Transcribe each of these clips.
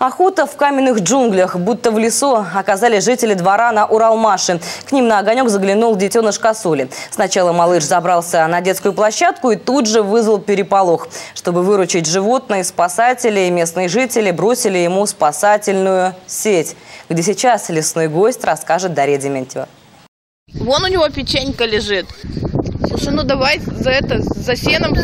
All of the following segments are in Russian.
Охота в каменных джунглях, будто в лесу, оказались жители двора на Уралмаше. К ним на огонек заглянул детеныш косули. Сначала малыш забрался на детскую площадку и тут же вызвал переполох. Чтобы выручить животное, спасатели и местные жители бросили ему спасательную сеть. Где сейчас лесной гость, расскажет Дарья Дементьева. Вон у него печенька лежит. Слушай, ну давай за это, за сеном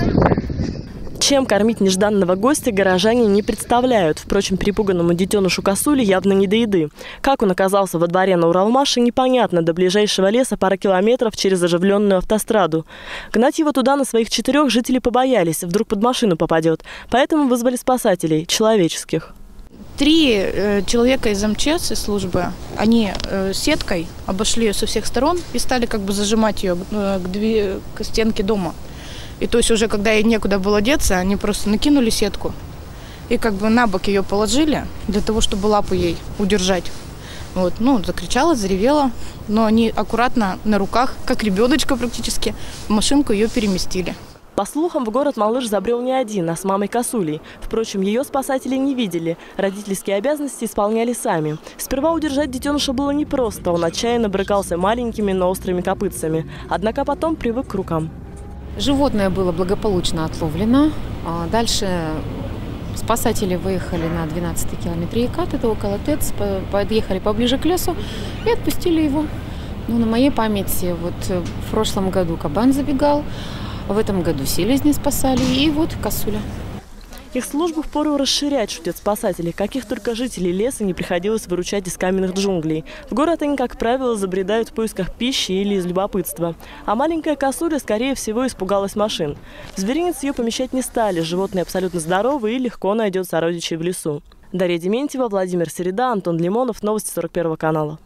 чем кормить нежданного гостя горожане не представляют. Впрочем, перепуганному детенышу косули явно не до еды. Как он оказался во дворе на Уралмаше, непонятно. До ближайшего леса пара километров через оживленную автостраду. Гнать его туда на своих четырех жители побоялись. Вдруг под машину попадет. Поэтому вызвали спасателей, человеческих. Три э, человека из МЧС, из службы, они э, сеткой обошли ее со всех сторон и стали как бы зажимать ее э, к, две, к стенке дома. И то есть уже когда ей некуда было деться, они просто накинули сетку и как бы на бок ее положили для того, чтобы лапу ей удержать. Вот, ну, закричала, заревела, но они аккуратно на руках, как ребеночка практически, в машинку ее переместили. По слухам, в город малыш забрел не один, а с мамой Косулей. Впрочем, ее спасатели не видели. Родительские обязанности исполняли сами. Сперва удержать детеныша было непросто. Он отчаянно брыкался маленькими, но острыми копытцами. Однако потом привык к рукам. Животное было благополучно отловлено. А дальше спасатели выехали на 12 километре Екат, это около ТЭЦ, подъехали поближе к лесу и отпустили его. Ну, на моей памяти, вот в прошлом году кабан забегал, в этом году селезни спасали, и вот косуля. Их службу впору расширять, шутят спасатели. Каких только жителей леса не приходилось выручать из каменных джунглей. В город они, как правило, забредают в поисках пищи или из любопытства. А маленькая косуля, скорее всего, испугалась машин. В зверинец ее помещать не стали. Животные абсолютно здоровы и легко найдет сородичей в лесу. Дарья Дементьева, Владимир Середа, Антон Лимонов. Новости 41 канала.